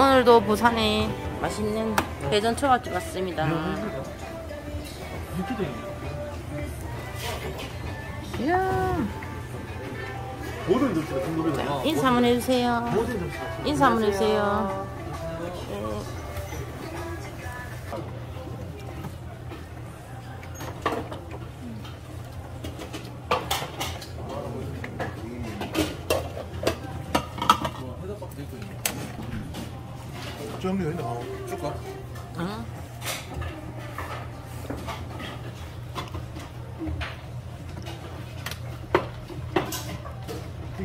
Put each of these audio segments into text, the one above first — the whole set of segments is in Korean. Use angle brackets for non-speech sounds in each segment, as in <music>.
오늘도 부산에 맛있는 대전 초밥집 왔습니다. 이야, 모든 접시가 1,900원. 인사 한번 해주세요. 인사 한번 해주세요. 정리가 있나? 어, 줄까? 응?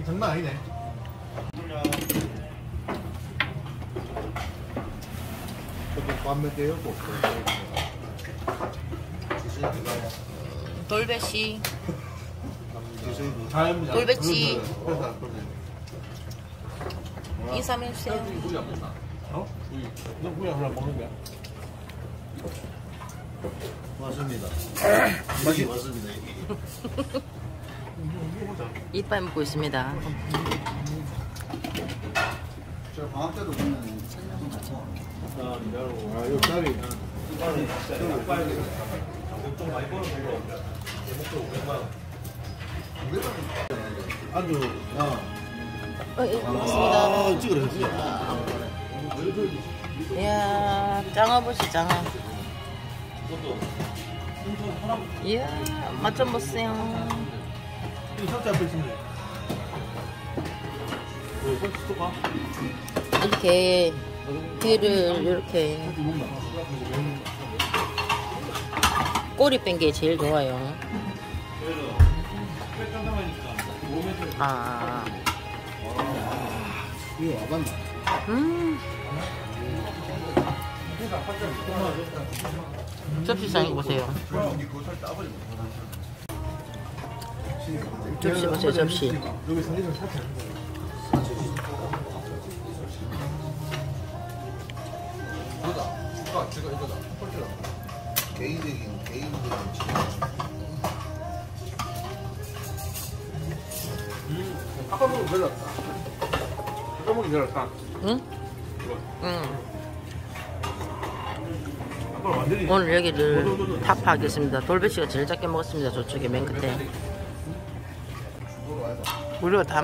장난 아니네. 개요? 또. 돌배씨. 잘 돌배치. 인사 해주세요. 어? 너 구이 하나 먹는 거야? 맞습니다. 맛이 맞습니다. 이빨 먹고 있습니다. 저 방학 때도 보면 생각이 나고. 아, 요 쌀이. 안주. 아, 어, 예, 고맙습니다. 아, 찍으래. 이야, 짱어보시 짱어. 이야, 맛 좀 보세요. 이? 이렇게 회를 이렇게 꼬리 뺀 게 제일 좋아요. 아, 이거 와봤나? 음. 접시상 보세요. 접시 보세요, 접시. 개인적인, 개인적인 지금. 아까 먹은 별로 없다. 아까 먹은 별로 없다. 응? 응. 오늘 여기를 타파하겠습니다. 돌배씨가 제일 작게 먹었습니다. 저쪽에 맨 끝에. 우리가 다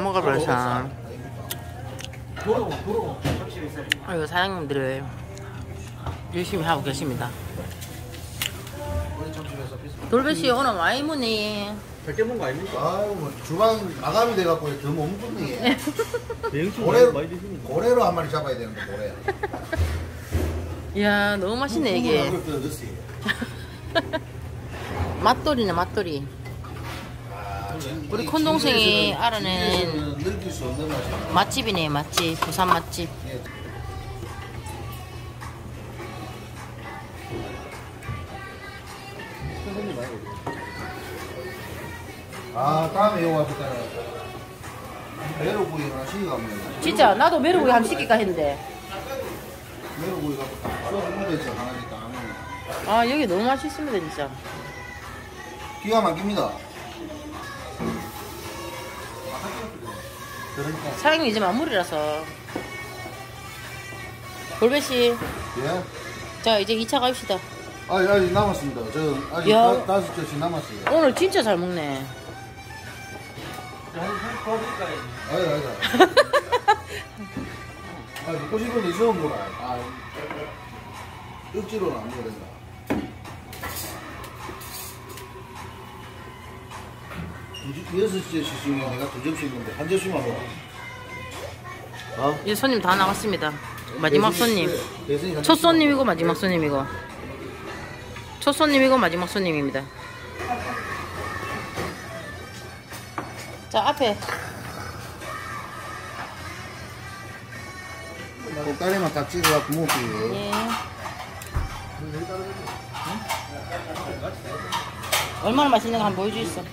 도로, 도로. 이거 사장님들을 열심히 하고 계십니다. 돌배씨 오늘 와이문이 100개 먹은 거 아닙니까? 아유, 뭐, 주방 마감이 돼갖고 더 몸뿐니. 냉수 고래로, 많이. 고래로 한 마리 잡아야 되는데, 고래. 이야 너무 맛있네 이게. 넣었어요. <laughs> 맛돌이네 맛돌이. 아, 우리 이큰 동생이 알아낸. 맛집이네 맛집. 부산 맛집. 예. 아, 다음에 이거 왔을 때는 메로구이 하나 시켜가면 진짜 나도 메로구이 한번 시킬까 했는데 메로구이가 수업무대에서 하나씩 다 하는 아 여기 너무 맛있습니다 진짜 기가 막힙니다. 그러니까 사장님 이제 마무리라서 돌배씨 예. 자 이제 2차 갑시다 아직 아직 남았습니다. 저 아직 야. 다, 다섯 개씩 남았어요. 오늘 진짜 잘 먹네 아니 아니. <laughs> 아, 먹고 싶은 데 처음 보라. 아, 억지로는 안 먹어야 된다. 여섯 접시 중에 내가 두 접시 있는데 한 접시만 먹어. 어? 이제 손님 다 나갔습니다 마지막 손님 한첫 손님이고. 마지막 손님이고 첫 손님이고 마지막 손님입니다 자 앞에 다리만 딱 찍어갖고 먹을게요. 예. 얼마나 맛있는가 한번 보여주 있어.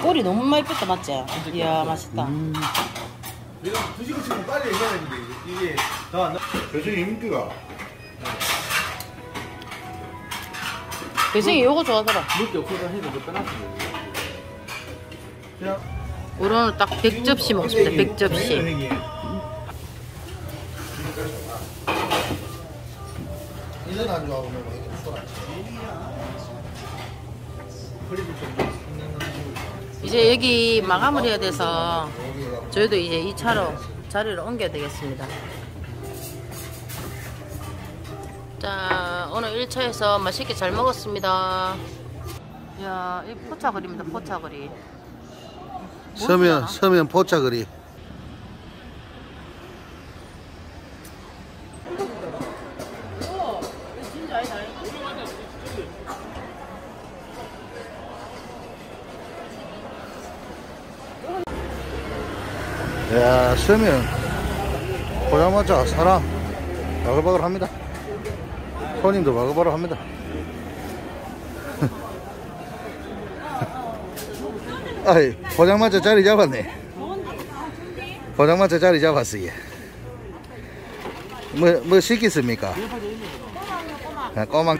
꼬리 너무 많이 뺐다 맞지? 이야 맛있다. 내가 두 시간 지금 빨리 얘기해야 되는데 이게 나. 교수님 인기가 배생이 요거 좋아하더라. 물게 없어서 해도 그 빼놨어요. 그냥 우리 오늘 딱 100접시 먹습니다. 100접시. 이런 안주하고 먹으면 이게 술안 이제 여기 마감을 해야 돼서 저희도 이제 2차로 자리를 옮겨야 되겠습니다. 자, 오늘 1차에서 맛있게 잘 먹었습니다. 이야, 이 포차거리입니다, 포차거리. 서면 서면 포차거리 야 서면 보자마자 사람 바글바글 합니다 손님도 바글바글 합니다 <laughs> 아이 보자마자 자리 잡았네 보자마자 자리 잡았어 얘. 뭐, 뭐 시켰습니까? 아, 꼬막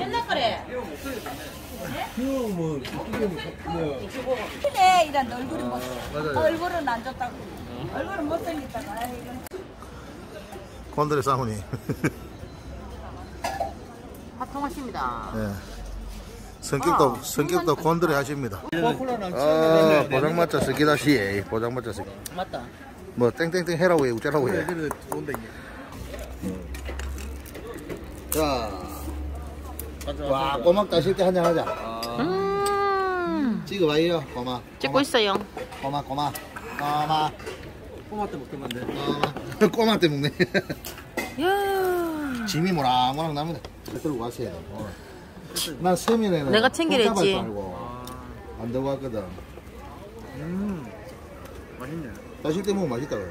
옛날 거래. 그래 이런 얼굴이 못 얼굴은 안 좋다고 얼굴은 못 생겼다고 아이고. 콘드레 사모님 화통하십니다. 예. 성격도 성격도 콘드레 하십니다 아 보장마차 스키다시 보장마차 스키 맞다. 뭐 땡땡땡 해라고 해 우짜라고 해 애들은 좋은데 이게. 자, 와 꼬막 따실 때 한잔 하자 음, 찍어봐요 꼬막 찍고 있어요. 꼬막 꼬막 꼬막 꼬마 때 먹겠는데. 꼬막 <laughs> 꼬막 때 먹네 <laughs> 이야. 짐이 모락모락 납니다 들고 가세요 어. 난 서면에는 내가 챙기랬지. 알고 안 들고 왔거든 음. 맛있네. 따실 때 먹으면 맛있다 그래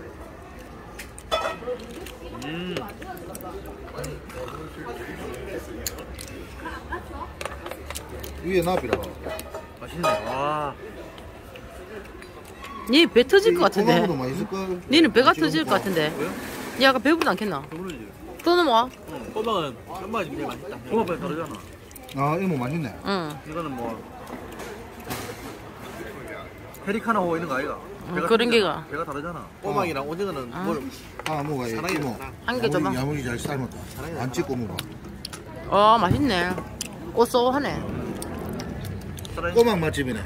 음. 위에 나비라 맛있네. 와. 니배 터질 것 같은데. 니는 배가 터질 것 같은데. 니 아까 배부르지 않겠나? 배부르지. 또 넘어와? 꼬막은 한마디 제일 맛있다. 꼬막보다 다르잖아. 아 이거 뭐 맛있네 응. 이거는 뭐 페리카나 호 이런 거 아이가? 음, 그런 게가. 배가 다르잖아. 꼬막이랑 오징어는 아. 뭘아 뭐가 사랑이 이모 많다. 한개 줘봐. 야무지 잘 삶았다 안 찍고 먹어 어, 맛있네. 고소하네. 꼬막 맛집이네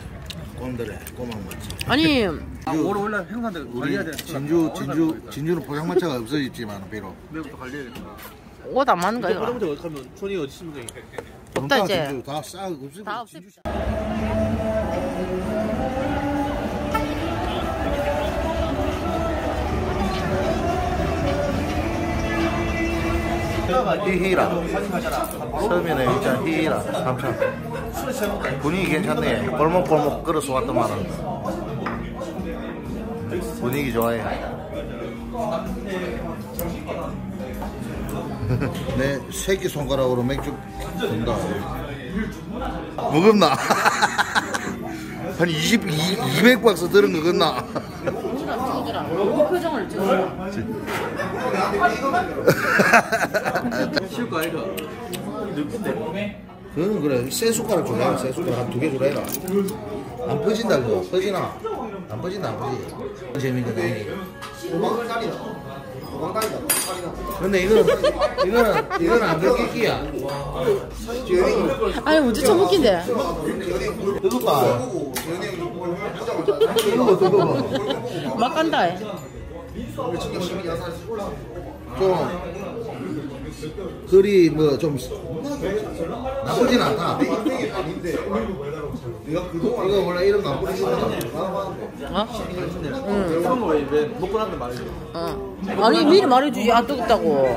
꼰들에 꼬막 맛집 아니, 아, 오늘 원래 행사인데 우리 관리해야 돼. 진주 진주 진주는 포장마차가 없어졌지만 비록 매부터 관리해야겠다. 옷 안 맞는 거 이거. 할아버지 어디 가면 손이 어디 있습니까? 없다, 이제. 다싹 없어 다 없애. 히히라. 서면에 있잖아 히히라. 삼천 분위기 괜찮네. 골목골목 걸어서 왔더만은. 분위기 좋아해. <laughs> 내 새끼 손가락으로 맥주 든다. 먹었나? <laughs> 한 20, 200박스 들은 거 같나? 찍어주라. 그 표정을 찍어주라. <laughs> 쉬울 거 아이가? 그거는 그래. 새 숟가락 줘라. 새 숟가락 한 두개 주라 해라. 안 퍼진다 그거. 퍼지나? 안 퍼진다 안 퍼지 재밌거 든 근데 이거는 이거는 이거는 안 긁기야 아니, 언제 처먹긴데? 뜯어봐 뜯어봐 뜯어봐 막 간다. 해. 좀 글이 뭐 좀 나쁘진 않다 이거 원래 이런 거안 뿌리시거든 어? 그런 거왜 먹고 나면 말이지. 어. 아니, 미리 말해주지. 안 뜨겁다고.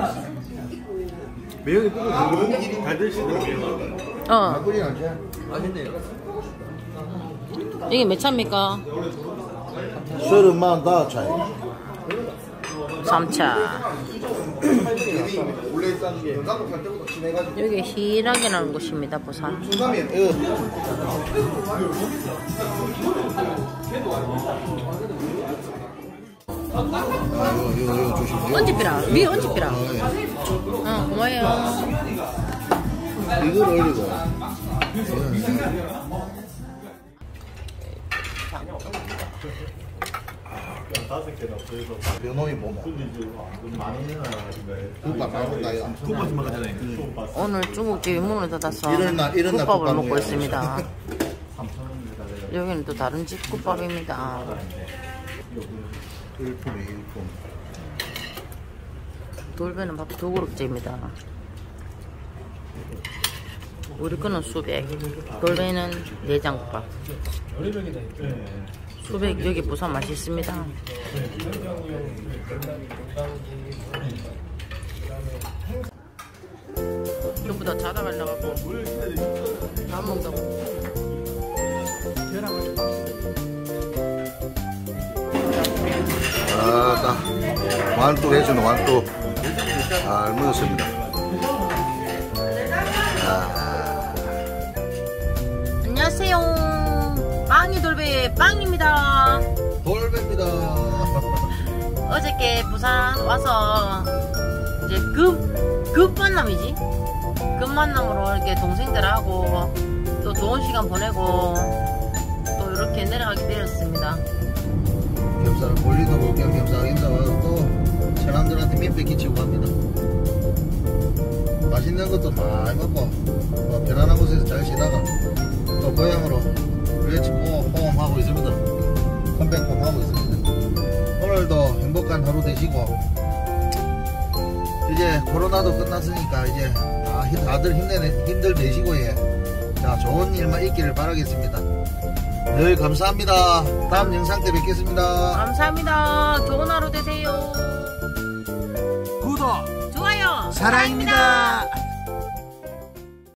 매형이 뜨고 잘 드시더라고요. 어. 나쁘진 않지 맛있네요. 이게 몇 차입니까? 서른만 다 차이 3차. <clears throat> 여기 희락이라는 곳입니다, 부산. 언집비라. 위에 언집비라. 아, 예. 어, 고마워요. 이걸 올리고 변호인 뭐뭐 국밥 나온다 이거 국밥 먹었잖아요. 오늘 중국집이 문을 닫아서 국밥을 국밥 먹고. 있습니다. 여기는 또 다른 집 국밥입니다. 일품이 일품 돌배는 밥 두 그릇째입니다. 우리 거는 수백, 돌배는 내장국밥. 수백 여기 부산 맛있습니다. 전부 다 자다 말라갖고 안 먹다고. 아따 완뚝 해주는 완뚝 잘 먹었습니다 아, 안녕하세요. 빵이 돌배 빵입니다. 돌배입니다 <laughs> 어저께 부산 와서 이제 급, 급 만남이지? 급 만남으로 이렇게 동생들하고 또 좋은 시간 보내고 또 이렇게 내려가게 되었습니다. 겸사를 볼리도 볼겸 겸사 겸사 와서 또 사람들한테 민폐 끼치고 갑니다 맛있는 것도 많이 먹고 뭐 편안한 곳에서 잘 쉬다가 또 고향으로 릴렉스 홈 하고 있습니다 컴백홈 하고 있습니다 오늘도 행복한 하루 되시고 이제 코로나도 끝났으니까 이제 다, 다들 힘내 힘들 되시고 예. 자 좋은 일만 있기를 바라겠습니다 늘 감사합니다 다음 영상 때 뵙겠습니다 감사합니다. 좋은 하루 되세요. 구독! 좋아요. 사랑입니다.